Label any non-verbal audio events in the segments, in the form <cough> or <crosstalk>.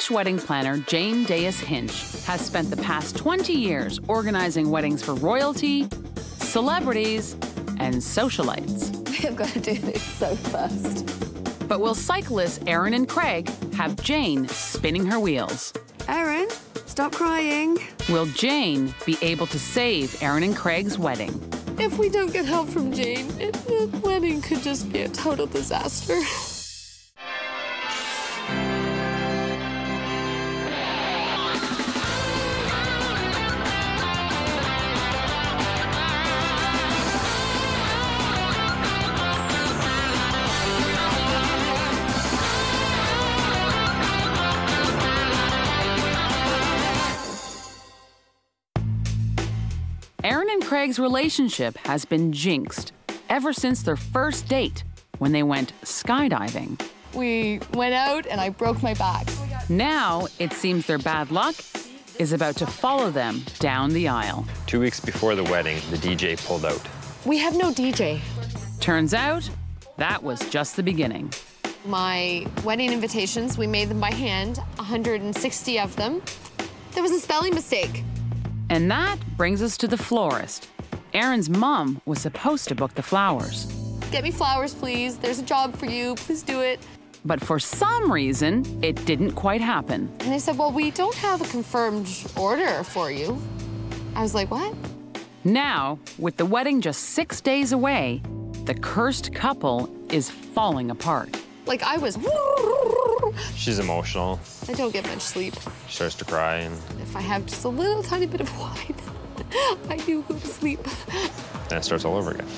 British wedding planner Jane Deas Hinch has spent the past 20 years organizing weddings for royalty, celebrities, and socialites. <laughs> We've got to do this so fast. But will cyclists Erin and Craig have Jane spinning her wheels? Erin, stop crying. Will Jane be able to save Erin and Craig's wedding? If we don't get help from Jane, it, the wedding could just be a total disaster. <laughs> Craig's relationship has been jinxed ever since their first date when they went skydiving. We went out and I broke my back. Now it seems their bad luck is about to follow them down the aisle. Two weeks before the wedding, the DJ pulled out. We have no DJ. Turns out that was just the beginning. My wedding invitations, we made them by hand, 160 of them. There was a spelling mistake. And that brings us to the florist. Erin's mom was supposed to book the flowers. Get me flowers, please. There's a job for you. Please do it. But for some reason, it didn't quite happen. And they said, Well, we don't have a confirmed order for you. I was like, What? Now, with the wedding just six days away, the cursed couple is falling apart. Like, I was. She's emotional. I don't get much sleep. She starts to cry, and If I have just a little tiny bit of wine, <laughs> I do go to sleep. then it starts all over again.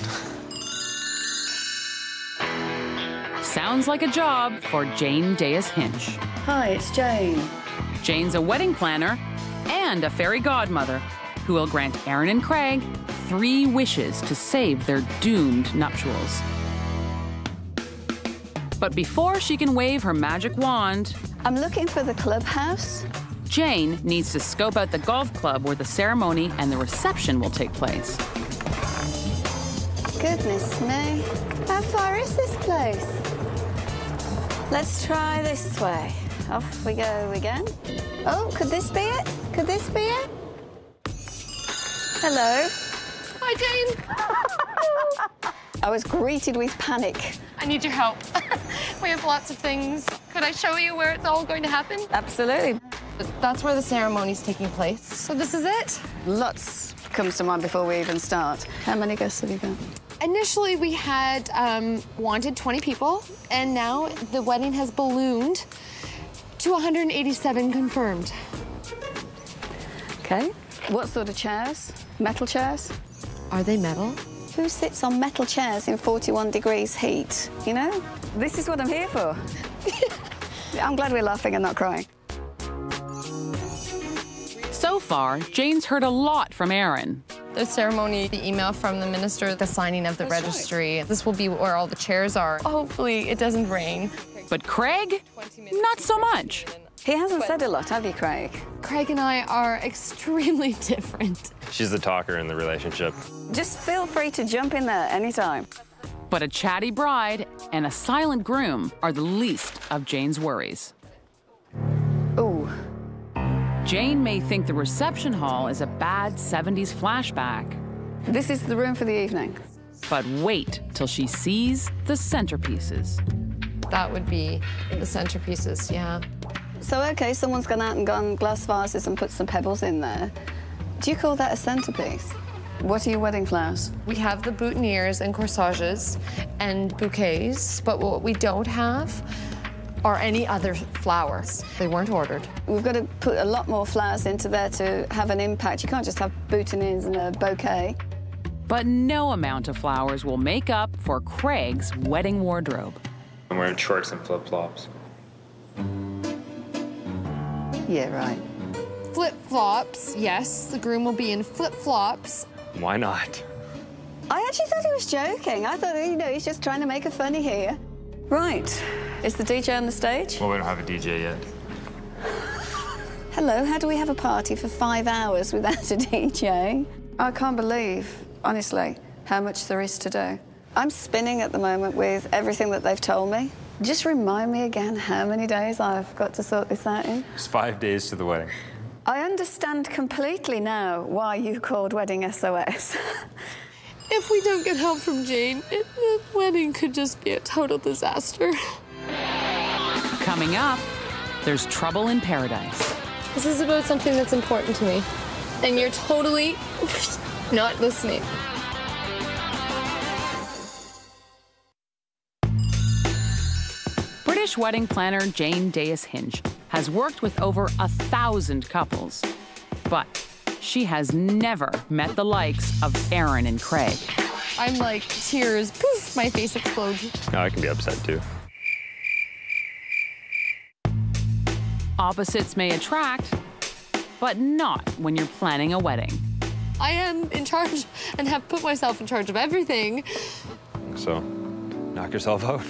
Sounds like a job for Jane Deas Hinch. Hi, it's Jane. Jane's a wedding planner and a fairy godmother who will grant Erin and Craig three wishes to save their doomed nuptials. But before she can wave her magic wand, I'm looking for the clubhouse. Jane needs to scope out the golf club where the ceremony and the reception will take place. Goodness me. How far is this place? Let's try this way. Off we go again. Oh, could this be it? Could this be it? Hello. Hi, Jane. <laughs> I was greeted with panic. I need your help. <laughs> we have lots of things. Could I show you where it's all going to happen? Absolutely. That's where the ceremony's taking place. So this is it. Lots comes to mind before we even start. How many guests have you got? Initially, we had um, wanted 20 people, and now the wedding has ballooned to 187 confirmed. Okay. What sort of chairs? Metal chairs? Are they metal? Who sits on metal chairs in 41 degrees heat? You know? This is what I'm here for. <laughs> I'm glad we're laughing and not crying. So far, Jane's heard a lot from Erin. The ceremony, the email from the minister, the signing of the registry. This will be where all the chairs are. Hopefully, it doesn't rain. But Craig, not so much. He hasn't said a lot, have you, Craig? Craig and I are extremely <laughs> different. She's the talker in the relationship. Just feel free to jump in there anytime. But a chatty bride and a silent groom are the least of Jane's worries. Ooh, Jane may think the reception hall is a bad 70s flashback, this is the room for the evening. but wait till she sees the centerpieces. That would be the centerpieces, yeah. So, okay, someone's gone out and gone glass vases and put some pebbles in there. Do you call that a centerpiece? What are your wedding flowers? We have the boutonnieres and corsages and bouquets, but what we don't have are any other flowers. They weren't ordered. We've got to put a lot more flowers into there to have an impact. You can't just have boutonnieres and a bouquet. But no amount of flowers will make up for Craig's wedding wardrobe. I'm wearing shorts and flip flops. Yeah, right. Flip flops, yes, the groom will be in flip flops. Why not? I actually thought he was joking. I thought, you know, he's just trying to make a funny here. Right. Is the DJ on the stage? Well, we don't have a DJ yet. Hello, how do we have a party for five hours without a DJ? I can't believe, honestly, how much there is to do. I'm spinning at the moment with everything that they've told me. Just remind me again how many days I've got to sort this out in. It's five days to the wedding. I understand completely now why you called Wedding SOS. <laughs> If we don't get help from Jane, it, the wedding could just be a total disaster. Coming up, there's trouble in paradise. This is about something that's important to me. And you're totally <laughs> not listening. British wedding planner Jane Deas Hinch has worked with over a thousand couples, but she has never met the likes of Erin and Craig. I'm like, tears, poof, my face explodes. No, I can be upset too. Opposites may attract, but not when you're planning a wedding. I am in charge and have put myself in charge of everything. So, knock yourself out.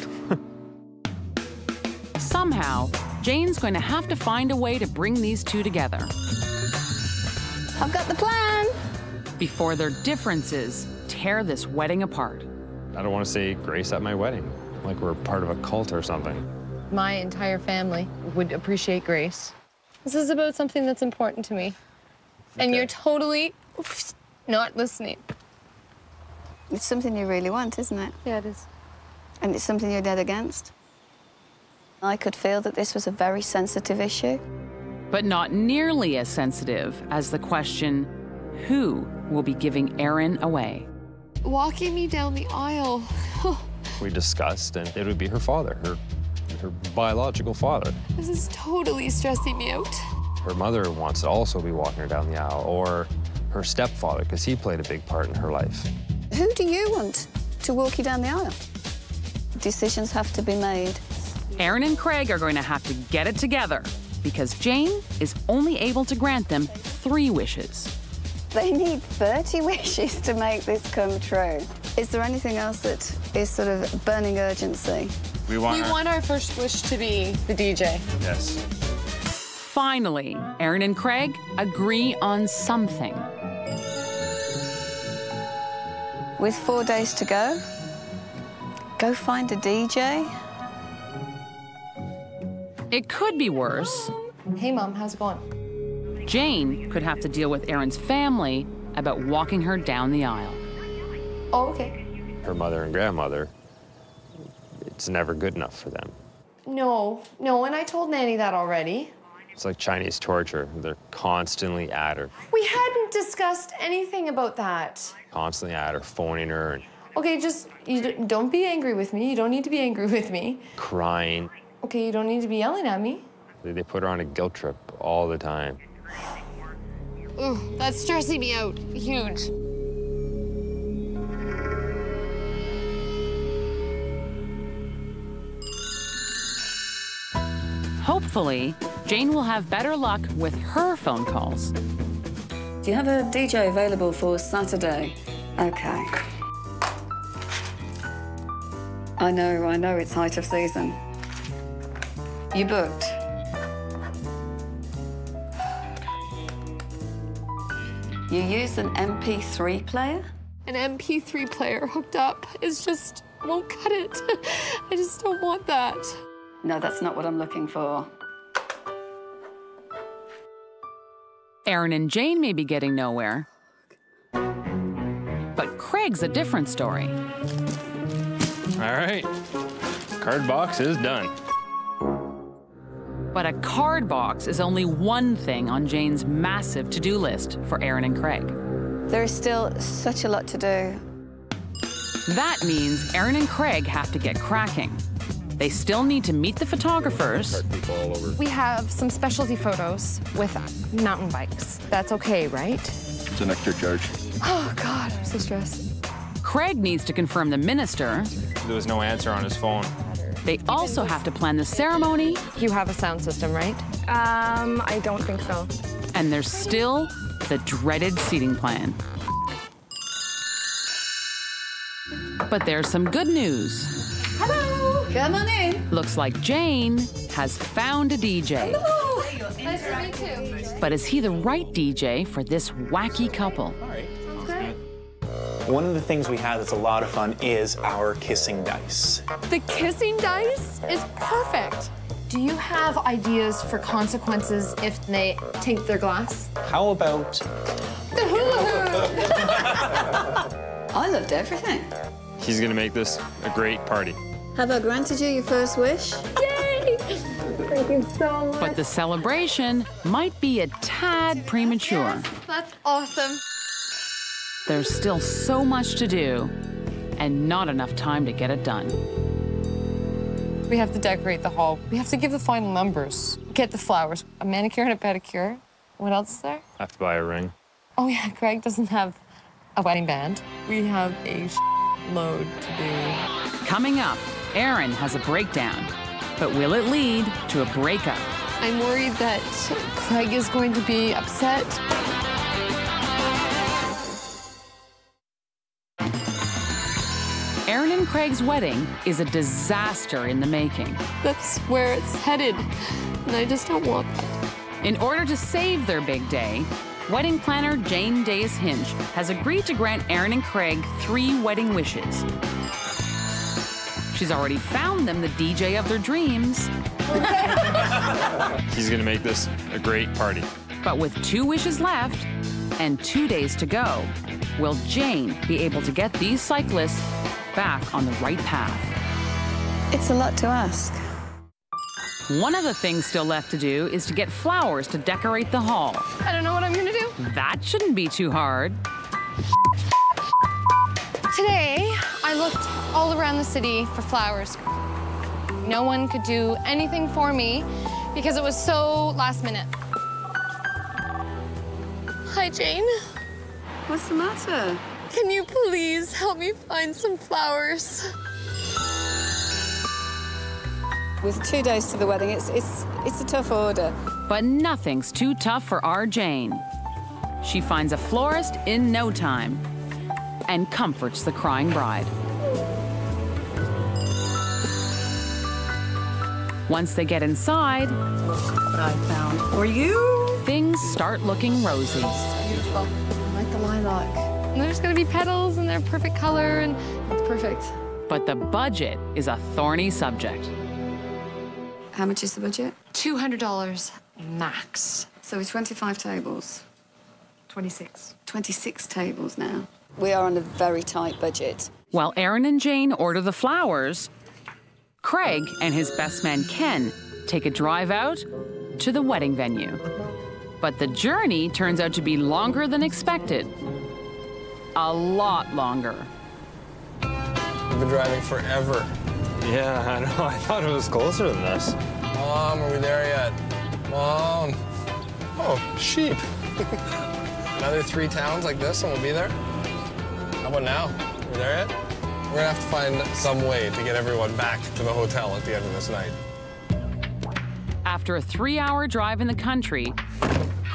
Somehow, Jane's going to have to find a way to bring these two together I've got the plan. before their differences tear this wedding apart. I don't want to say grace at my wedding, like we're part of a cult or something. My entire family would appreciate grace. This is about something that's important to me. And you're totally not listening. It's something you really want, isn't it? Yeah, it is. And it's something you're dead against. I could feel that this was a very sensitive issue. but not nearly as sensitive as the question who will be giving Erin away? Walking me down the aisle. <laughs> We discussed, and it would be her father, her, her biological father. This is totally stressing me out. Her mother wants to also be walking her down the aisle, or her stepfather, because he played a big part in her life. Who do you want to walk you down the aisle? Decisions have to be made. Erin and Craig are going to have to get it together because Jane is only able to grant them three wishes. They need 30 <laughs> wishes to make this come true. Is there anything else that is sort of burning urgency? We want. We want our first wish to be the DJ. Yes. Finally, Erin and Craig agree on something. With four days to go, go find a DJ. It could be worse. Hey, Mom, how's it going? Jane could have to deal with Erin's family about walking her down the aisle. Oh, okay. Her mother and grandmother, it's never good enough for them. No, no, and I told Nanny that already. It's like Chinese torture. They're constantly at her, We hadn't discussed anything about that. constantly at her, phoning her and Okay, just you don't be angry with me. You don't need to be angry with me. crying. Okay, you don't need to be yelling at me. They, they put her on a guilt trip all the time. Ugh, that's stressing me out. Huge. Hopefully, Jane will have better luck with her phone calls. Do you have a DJ available for Saturday? Okay. I know, I know it's height of season. You booked? You use an MP3 player? An MP3 player hooked up is just won't cut it. <laughs> I just don't want that. No, that's not what I'm looking for. Erin and Jane may be getting nowhere. But Craig's a different story. All right. Card box is done. But a card box is only one thing on Jane's massive to do list for Erin and Craig. There is still such a lot to do. That means Erin and Craig have to get cracking. They still need to meet the photographers, We have some specialty photos with mountain bikes. That's okay, right? It's an extra charge. Oh God, I'm so stressed. Craig needs to confirm the minister. There was no answer on his phone. They also have to plan the ceremony, You have a sound system, right? Um, I don't think so. and there's still the dreaded seating plan. But there's some good news. Hello! Come on in. Looks like Jane has found a DJ. Nice to meet you. But is he the right DJ for this wacky couple? One of the things we have that's a lot of fun is our kissing dice. The kissing dice is perfect. Do you have ideas for consequences if they take their glass? How about The hula hoop! <laughs> I loved everything. He's gonna make this a great party. Have I granted you your first wish? Yay! Thank you so much. But the celebration might be a tad premature. That's awesome. There's still so much to do and not enough time to get it done. We have to decorate the hall. We have to give the final numbers. Get the flowers, a manicure and a pedicure. What else is there? I have to buy a ring. Oh yeah, Greg doesn't have a wedding band. We have a load to do. Coming up, Erin has a breakdown. But will it lead to a breakup? I'm worried that Craig is going to be upset. Craig's wedding is a disaster in the making. That's where it's headed, and I just don't want that. In order to save their big day, wedding planner Jane Deas Hinch has agreed to grant Erin and Craig three wedding wishes. She's already found them the DJ of their dreams, <laughs> He's gonna make this a great party. but with two wishes left and two days to go, will Jane be able to get these cyclists back on the right path? It's a lot to ask. One of the things still left to do is to get flowers to decorate the hall. I don't know what I'm gonna do. That shouldn't be too hard. Today, I looked all around the city for flowers. No one could do anything for me because it was so last minute. Hi, Jane. What's the matter? Can you please help me find some flowers? With two days to the wedding, it's, it's, it's a tough order. But nothing's too tough for our Jane. She finds a florist in no time and comforts the crying bride. Once they get inside, What I found for you. things start looking rosy. Beautiful. I like the lilac. And there's gonna be petals and they're perfect color and it's perfect. But the budget is a thorny subject. How much is the budget? $200 max. So we're 25 tables. 26. 26 tables now. We are on a very tight budget. While Erin and Jane order the flowers, Craig and his best man Ken take a drive out to the wedding venue. But the journey turns out to be longer than expected. A lot longer. We've been driving forever. Yeah, I know. <laughs> I thought it was closer than this. Mom, are we there yet? Mom. Oh, sheep. <laughs> Another three towns like this and we'll be there? How about now? Are We there yet? We're gonna have to find some way to get everyone back to the hotel at the end of this night. After a three hour drive in the country,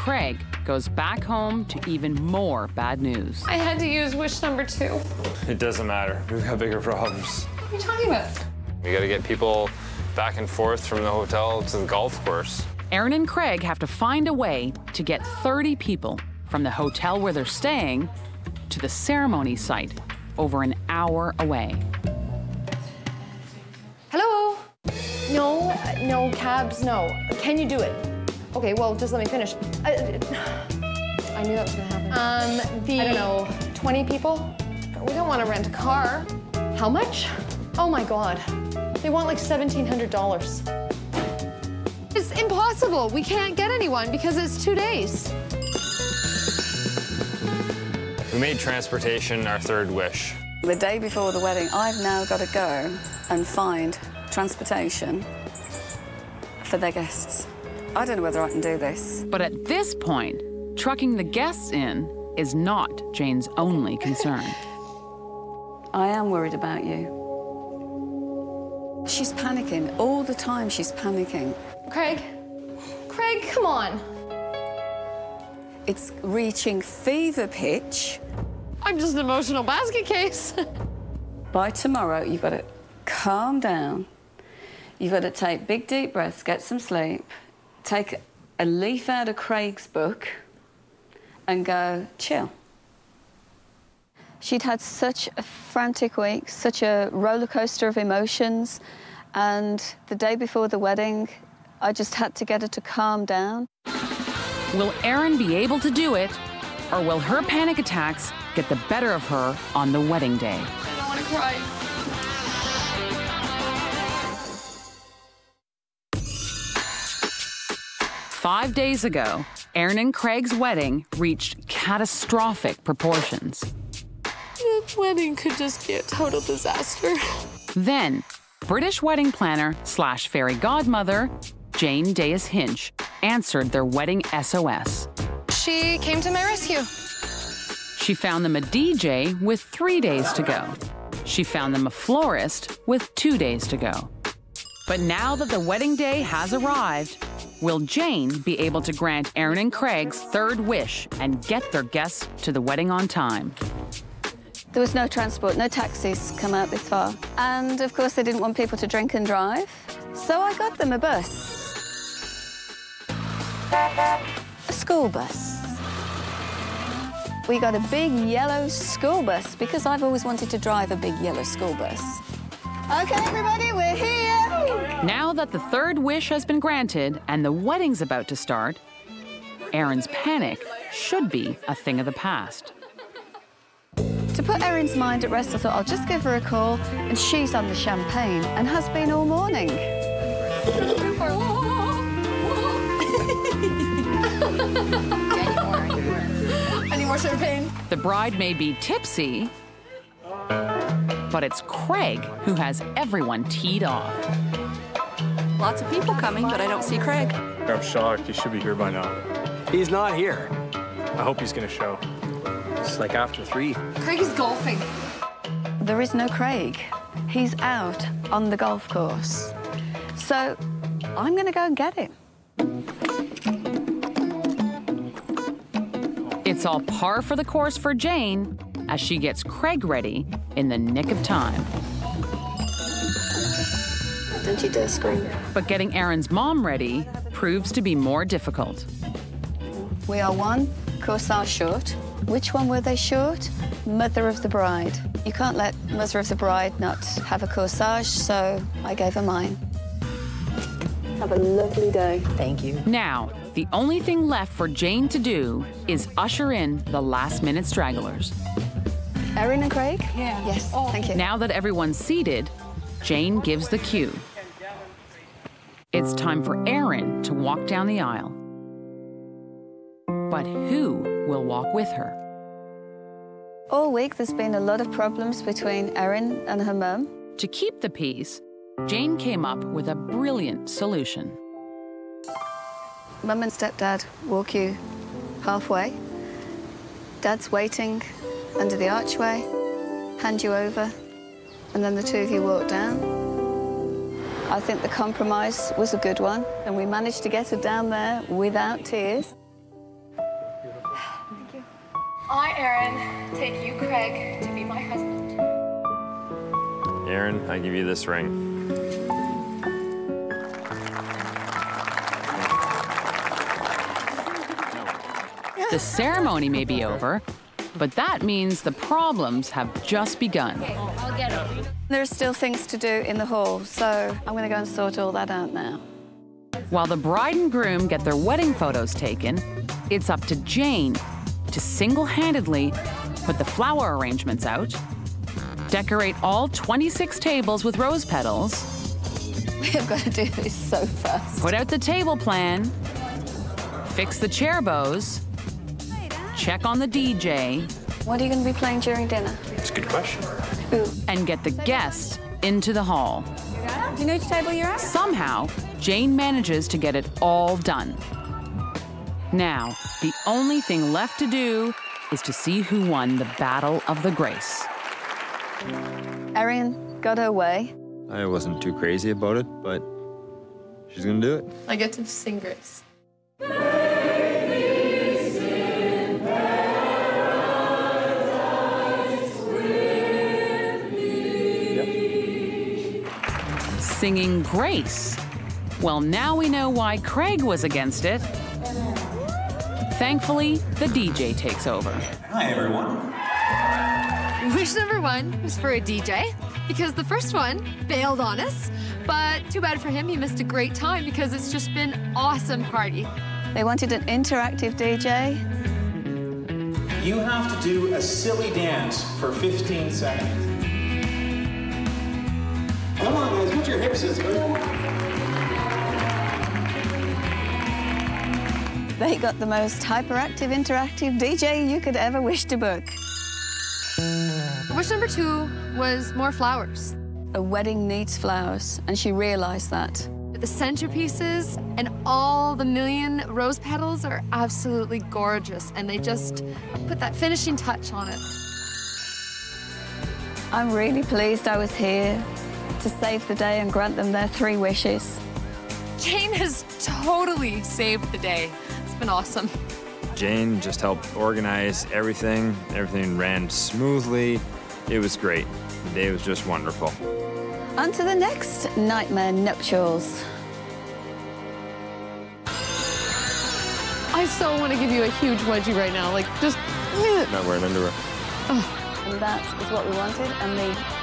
Craig goes back home to even more bad news. I had to use wish number two. It doesn't matter. We've got bigger problems. What are you talking about? We gotta get people back and forth from the hotel to the golf course. Erin and Craig have to find a way to get 30 people from the hotel where they're staying to the ceremony site over an hour away. Hello? No, uh, no, cabs, no. Can you do it? Okay, well, just let me finish. I, I knew that was gonna happen. Um, the. I don't know, 20 people? We don't wanna rent a car. How much? Oh my God. They want like $1,700. It's impossible. We can't get anyone because it's two days. We made transportation our third wish. The day before the wedding, I've now got to go and find transportation for their guests. I don't know whether I can do this. But at this point, trucking the guests in is not Jane's only concern. <laughs> I am worried about you. She's panicking. All the time she's panicking. Craig? Craig, come on. It's reaching fever pitch. I'm just an emotional basket case. <laughs> By tomorrow, you've got to calm down. You've got to take big, deep breaths, get some sleep, take a leaf out of Craig's book, and go chill. She'd had such a frantic week, such a roller coaster of emotions. And the day before the wedding, I just had to get her to calm down. Will Erin be able to do it, or will her panic attacks get the better of her on the wedding day? I don't want to cry. Five days ago, Erin and Craig's wedding reached catastrophic proportions. The wedding could just be a total disaster. Then, British wedding planner slash fairy godmother Jane Deas Hinch answered their wedding SOS. She came to my rescue. She found them a DJ with three days to go. She found them a florist with two days to go. But now that the wedding day has arrived, will Jane be able to grant Erin and Craig's third wish and get their guests to the wedding on time? There was no transport, no taxis come out this far. And of course, they didn't want people to drink and drive. So I got them a bus. A school bus. We got a big yellow school bus because I've always wanted to drive a big yellow school bus. Okay, everybody, we're here. Now that the third wish has been granted and the wedding's about to start, Erin's panic should be a thing of the past. To put Erin's mind at rest, I thought I'll just give her a call, and she's on the champagne and has been all morning. Any more champagne? The bride may be tipsy, but it's Craig who has everyone teed off. Lots of people coming, but I don't see Craig. I'm shocked. He should be here by now. He's not here. I hope he's gonna show. It's like after three. Craig is golfing. There is no Craig. He's out on the golf course. So I'm going to go and get him. It's all par for the course for Jane as she gets Craig ready in the nick of time. Don't you dare scream. But getting Erin's mom ready proves to be more difficult. We are one corsage short. Which one were they short? Mother of the bride. You can't let Mother of the bride not have a corsage, so I gave her mine. Have a lovely day. Thank you. Now, the only thing left for Jane to do is usher in the last minute stragglers. Erin and Craig? Yeah. Yes, oh. thank you. Now that everyone's seated, Jane gives the cue. It's time for Erin to walk down the aisle. But who will walk with her? All week there's been a lot of problems between Erin and her mum. To keep the peace, Jane came up with a brilliant solution. Mum and stepdad walk you halfway. Dad's waiting under the archway, hand you over, and then the two of you walk down. I think the compromise was a good one, and we managed to get her down there without tears. Thank you. I, Erin, take you, Craig, to be my husband. Erin, I give you this ring. The ceremony may be over, but that means the problems have just begun. There are still things to do in the hall, so I'm going to go and sort all that out now. While the bride and groom get their wedding photos taken, it's up to Jane to single handedly put the flower arrangements out, decorate all 26 tables with rose petals, We have got to do this so fast. put out the table plan, fix the chair bows, check on the DJ, What are you going to be playing during dinner? It's a good question. and get the guests into the hall. Do you know which table you're at? Somehow, Jane manages to get it all done. Now, the only thing left to do is to see who won the Battle of the Grace. Erin got her way. I wasn't too crazy about it, but she's gonna do it. I get to sing Grace. Singing Grace. Well, now we know why Craig was against it. Thankfully, the DJ takes over. Hi, everyone. Wish number one was for a DJ because the first one bailed on us, but too bad for him. He missed a great time because it's just been awesome party. They wanted an interactive DJ. You have to do a silly dance for 15 seconds. Guys, put your They got the most hyperactive, interactive DJ you could ever wish to book. Wish number two was more flowers. A wedding needs flowers, and she realized that. The centerpieces and all the million rose petals are absolutely gorgeous, and they just put that finishing touch on it. I'm really pleased I was here to save the day and grant them their three wishes. Jane has totally saved the day. It's been awesome. Jane just helped organize everything. Everything ran smoothly. It was great. The day was just wonderful. On to the next nightmare nuptials. I so want to give you a huge wedgie right now. Like, just. Not wearing underwear. And that is what we wanted, and the